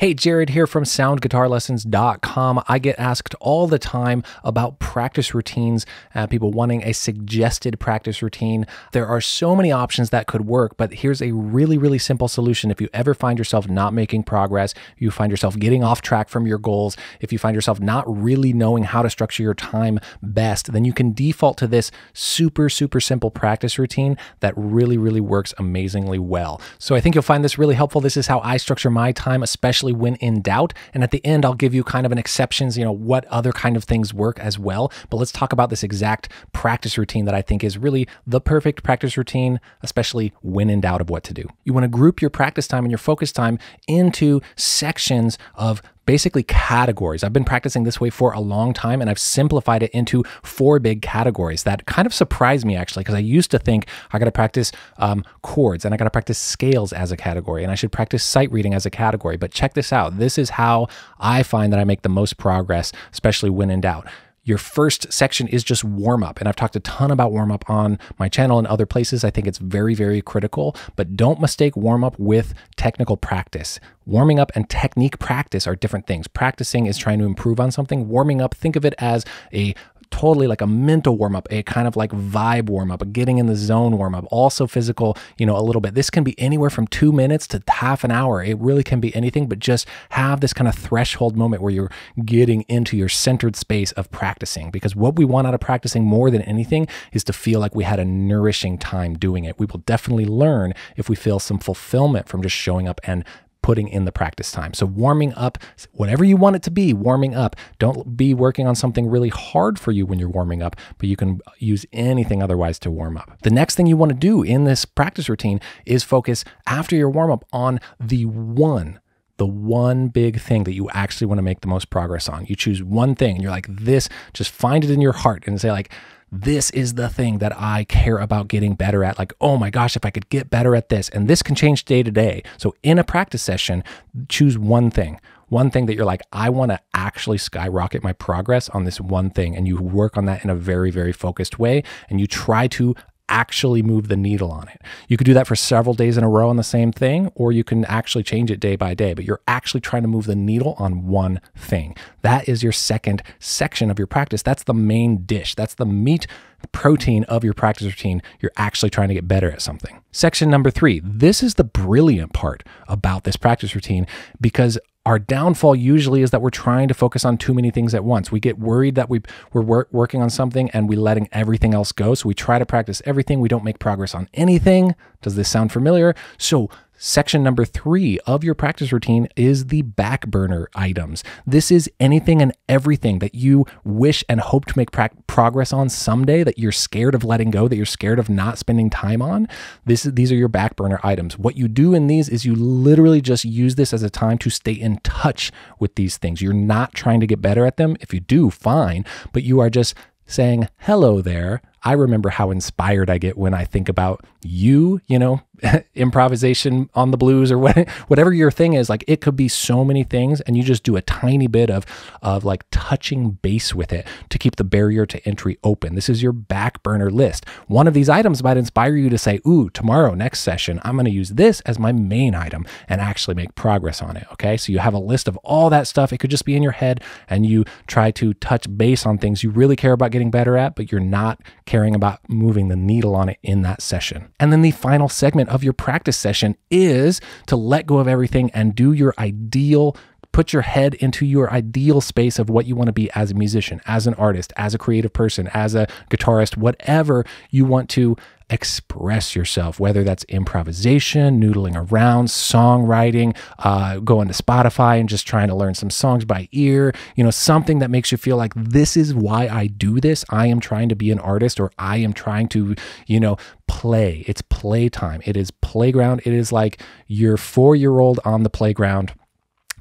Hey, Jared here from soundguitarlessons.com. I get asked all the time about practice routines, uh, people wanting a suggested practice routine. There are so many options that could work, but here's a really, really simple solution. If you ever find yourself not making progress, you find yourself getting off track from your goals, if you find yourself not really knowing how to structure your time best, then you can default to this super, super simple practice routine that really, really works amazingly well. So I think you'll find this really helpful. This is how I structure my time, especially especially when in doubt. And at the end, I'll give you kind of an exceptions, you know, what other kind of things work as well. But let's talk about this exact practice routine that I think is really the perfect practice routine, especially when in doubt of what to do. You want to group your practice time and your focus time into sections of basically categories. I've been practicing this way for a long time and I've simplified it into four big categories that kind of surprised me actually because I used to think I got to practice um, chords and I got to practice scales as a category and I should practice sight reading as a category. But check this out. This is how I find that I make the most progress, especially when in doubt. Your first section is just warm up. And I've talked a ton about warm up on my channel and other places. I think it's very, very critical, but don't mistake warm up with technical practice. Warming up and technique practice are different things. Practicing is trying to improve on something. Warming up, think of it as a totally like a mental warm up, a kind of like vibe warm up, a getting in the zone warm up, also physical, you know, a little bit. This can be anywhere from two minutes to half an hour. It really can be anything, but just have this kind of threshold moment where you're getting into your centered space of practicing. Because what we want out of practicing more than anything is to feel like we had a nourishing time doing it. We will definitely learn if we feel some fulfillment from just showing up and putting in the practice time. So, warming up, whatever you want it to be, warming up. Don't be working on something really hard for you when you're warming up, but you can use anything otherwise to warm up. The next thing you want to do in this practice routine is focus after your warm up on the one the one big thing that you actually want to make the most progress on. You choose one thing and you're like, this, just find it in your heart and say, like, this is the thing that I care about getting better at. Like, oh my gosh, if I could get better at this, and this can change day to day. So, in a practice session, choose one thing, one thing that you're like, I want to actually skyrocket my progress on this one thing. And you work on that in a very, very focused way. And you try to actually move the needle on it. You could do that for several days in a row on the same thing, or you can actually change it day by day, but you're actually trying to move the needle on one thing. That is your second section of your practice. That's the main dish. That's the meat protein of your practice routine. You're actually trying to get better at something. Section number three this is the brilliant part about this practice routine because our downfall usually is that we're trying to focus on too many things at once. We get worried that we, we're wor- working on something and we're letting everything else go. So we try to practice everything. We don't make progress on anything. Does this sound familiar? So Section number three of your practice routine is the back burner items. This is anything and everything that you wish and hope to make progress on someday that you're scared of letting go, that you're scared of not spending time on. This is, these are your back burner items. What you do in these is you literally just use this as a time to stay in touch with these things. You're not trying to get better at them. If you do, fine, but you are just saying, hello there. I remember how inspired I get when I think about you, you know, improvisation on the blues or whatever your thing is. Like it could be so many things, and you just do a tiny bit of of like touching base with it to keep the barrier to entry open. This is your back burner list. One of these items might inspire you to say, "Ooh, tomorrow, next session, I'm going to use this as my main item and actually make progress on it." Okay, so you have a list of all that stuff. It could just be in your head, and you try to touch base on things you really care about getting better at, but you're not caring about moving the needle on it in that session. And then the final segment of your practice session is to let go of everything and do your ideal put your head into your ideal space of what you want to be as a musician, as an artist, as a creative person, as a guitarist, whatever you want to express yourself, whether that's improvisation, noodling around, songwriting, uh, going to Spotify and just trying to learn some songs by ear, you know, something that makes you feel like this is why I do this. I am trying to be an artist or I am trying to, you know, play. It's playtime. It is playground. It is like your four year old on the playground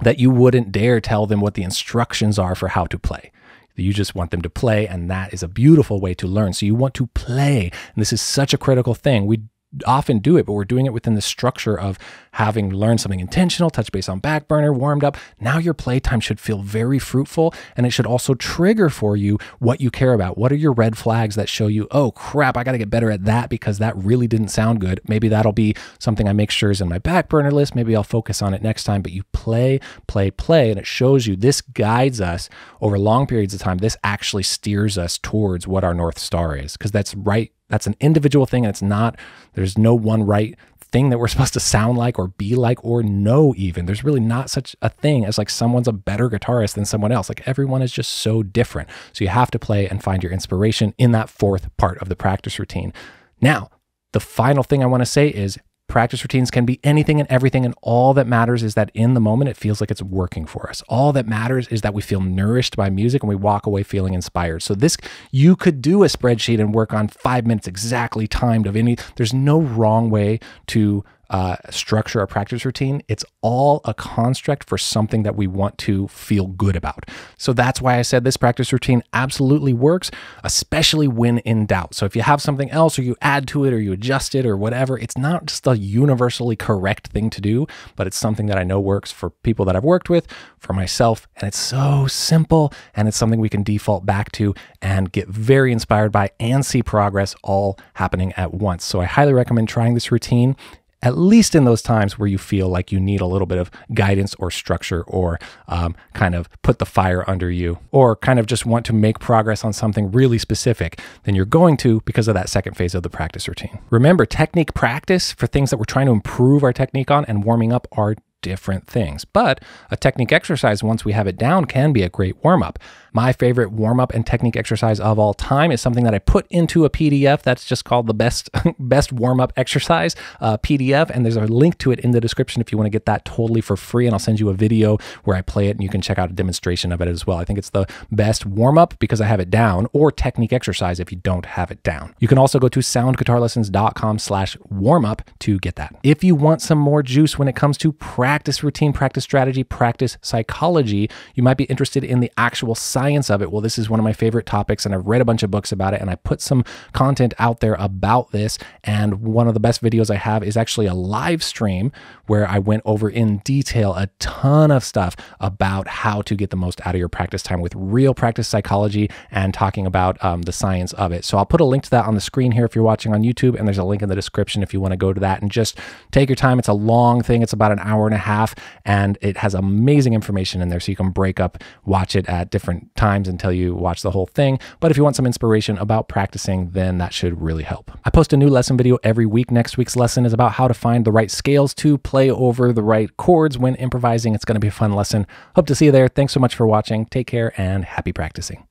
that you wouldn't dare tell them what the instructions are for how to play. You just want them to play, and that is a beautiful way to learn. So you want to play. And this is such a critical thing. We often do it, but we're doing it within the structure of having learned something intentional, touch base on back burner, warmed up. Now your playtime should feel very fruitful and it should also trigger for you what you care about. What are your red flags that show you, oh crap, I got to get better at that because that really didn't sound good. Maybe that'll be something I make sure is in my back burner list. Maybe I'll focus on it next time. But you play, play, play, and it shows you this guides us over long periods of time. This actually steers us towards what our North Star is because that's right that's an individual thing and it's not there's no one right thing that we're supposed to sound like or be like or know even. There's really not such a thing as like someone's a better guitarist than someone else. Like everyone is just so different. So you have to play and find your inspiration in that fourth part of the practice routine. Now the final thing i want to say is Practice routines can be anything and everything. And all that matters is that in the moment, it feels like it's working for us. All that matters is that we feel nourished by music and we walk away feeling inspired. So, this, you could do a spreadsheet and work on five minutes exactly timed of any, there's no wrong way to uh, structure a practice routine. It's all a construct for something that we want to feel good about. So that's why I said this practice routine absolutely works, especially when in doubt. So if you have something else or you add to it or you adjust it or whatever, it's not just a universally correct thing to do, but it's something that I know works for people that I've worked with, for myself. And it's so simple and it's something we can default back to and get very inspired by and see progress all happening at once. So I highly recommend trying this routine at least in those times where you feel like you need a little bit of guidance or structure or um, kind of put the fire under you or kind of just want to make progress on something really specific, then you're going to because of that second phase of the practice routine. Remember, technique practice for things that we're trying to improve our technique on and warming up are different things. But a technique exercise, once we have it down, can be a great warm up. My favorite warm up and technique exercise of all time is something that I put into a PDF that's just called the best best warm up exercise uh, PDF, and there's a link to it in the description if you want to get that totally for free. And I'll send you a video where I play it, and you can check out a demonstration of it as well. I think it's the best warm up because I have it down, or technique exercise if you don't have it down. You can also go to soundguitarlessons.com/slash warm to get that. If you want some more juice when it comes to practice routine, practice strategy, practice psychology, you might be interested in the actual science of it. Well, this is one of my favorite topics, and I've read a bunch of books about it, and I put some content out there about this. And one of the best videos I have is actually a live stream where I went over in detail a ton of stuff about how to get the most out of your practice time with real practice psychology and talking about um, the science of it. So I'll put a link to that on the screen here if you're watching on YouTube, and there's a link in the description if you want to go to that and just take your time. It's a long thing, it's about an hour and a half, and it has amazing information in there so you can break up, watch it at different times until you watch the whole thing. But if you want some inspiration about practicing, then that should really help. I post a new lesson video every week. Next week's lesson is about how to find the right scales to play over the right chords when improvising. It's going to be a fun lesson. Hope to see you there. Thanks so much for watching. Take care and happy practicing.